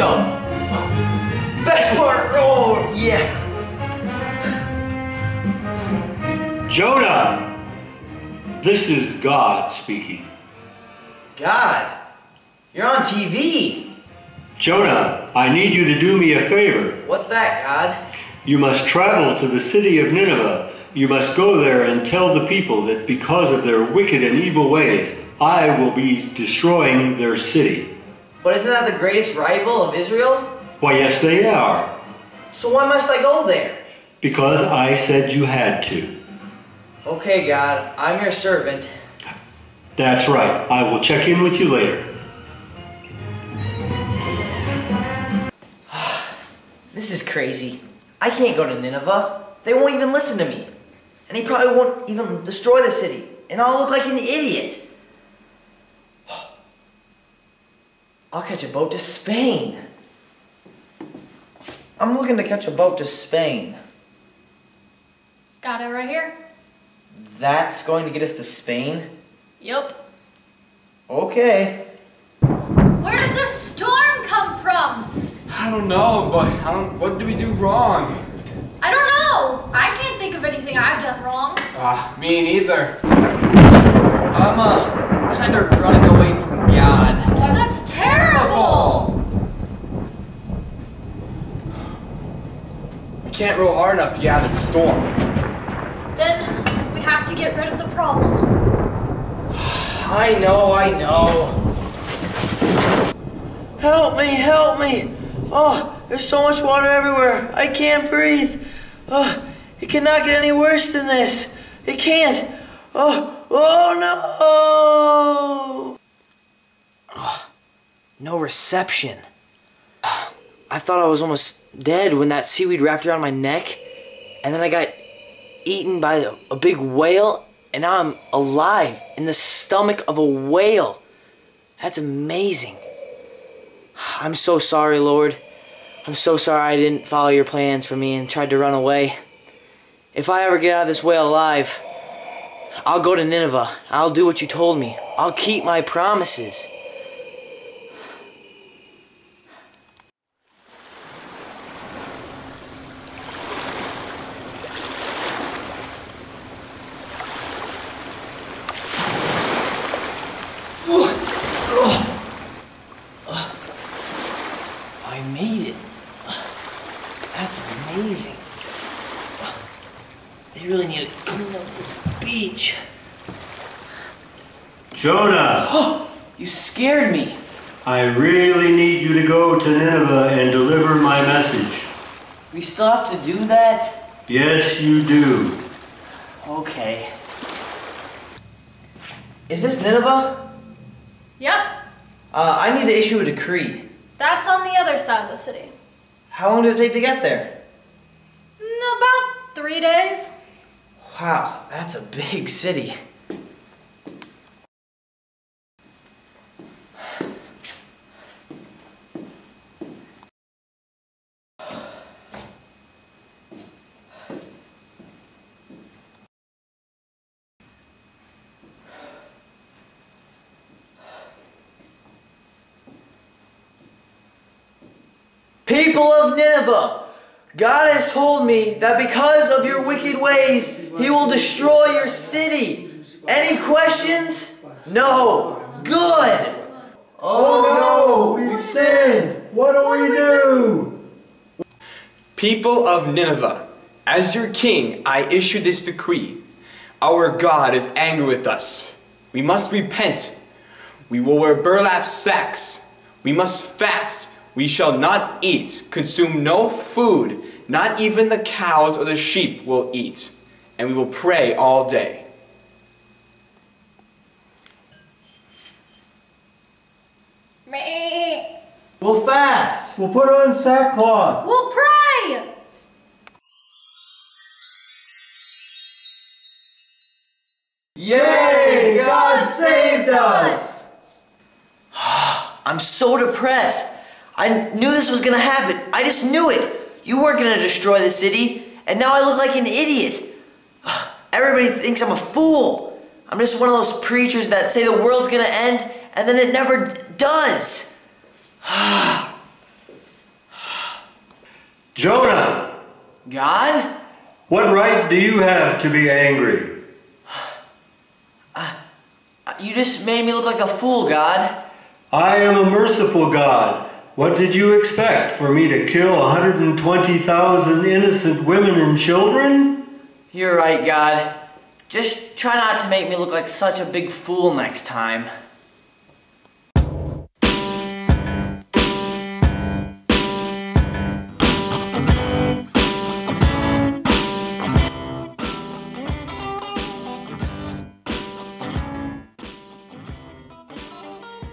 jump. Best part, oh yeah. Jonah! This is God speaking. God, you're on TV. Jonah, I need you to do me a favor. What's that, God? You must travel to the city of Nineveh. You must go there and tell the people that because of their wicked and evil ways, I will be destroying their city. But isn't that the greatest rival of Israel? Why, yes, they are. So why must I go there? Because I said you had to. Okay, God, I'm your servant. That's right. I will check in with you later. This is crazy. I can't go to Nineveh. They won't even listen to me. And he probably won't even destroy the city. And I'll look like an idiot. I'll catch a boat to Spain. I'm looking to catch a boat to Spain. Got it right here. That's going to get us to Spain? Yup. Okay. Where did this storm come from? I don't know, but I don't, what did we do wrong? I don't know. I can't think of anything I've done wrong. Ah, me neither. I'm, uh, kind of running away from God. That's terrible. We can't row hard enough to get out of the storm. Then we have to get rid of the problem. I know, I know. Help me, help me. Oh, there's so much water everywhere. I can't breathe. Oh, it cannot get any worse than this. It can't. Oh, oh no. No reception. I thought I was almost dead when that seaweed wrapped around my neck. And then I got eaten by a, a big whale. And now I'm alive in the stomach of a whale. That's amazing. I'm so sorry, Lord. I'm so sorry I didn't follow your plans for me and tried to run away. If I ever get out of this whale alive, I'll go to Nineveh. I'll do what you told me. I'll keep my promises. I made it. That's amazing. They really need to clean up this beach. Jonah, You scared me. I really need you to go to Nineveh and deliver my message. We still have to do that? Yes, you do. Okay. Is this Nineveh? Yep. Uh, I need to issue a decree. That's on the other side of the city. How long did it take to get there? About three days. Wow, that's a big city. People of Nineveh, God has told me that because of your wicked ways, He will destroy your city. Any questions? No. Good. Oh no, we've sinned. What do we do? People of Nineveh, as your king, I issue this decree. Our God is angry with us. We must repent. We will wear burlap sacks. We must fast. We shall not eat, consume no food. Not even the cows or the sheep will eat. And we will pray all day. Meh. We'll fast. We'll put on sackcloth. We'll pray. Yay! God saved us. I'm so depressed. I knew this was gonna happen. I just knew it. You weren't gonna destroy the city, and now I look like an idiot. Everybody thinks I'm a fool. I'm just one of those preachers that say the world's gonna end, and then it never does. Jonah, God? what right do you have to be angry? Uh, uh, you just made me look like a fool, God. I am a merciful God. What did you expect? For me to kill 120,000 innocent women and children? You're right, God. Just try not to make me look like such a big fool next time.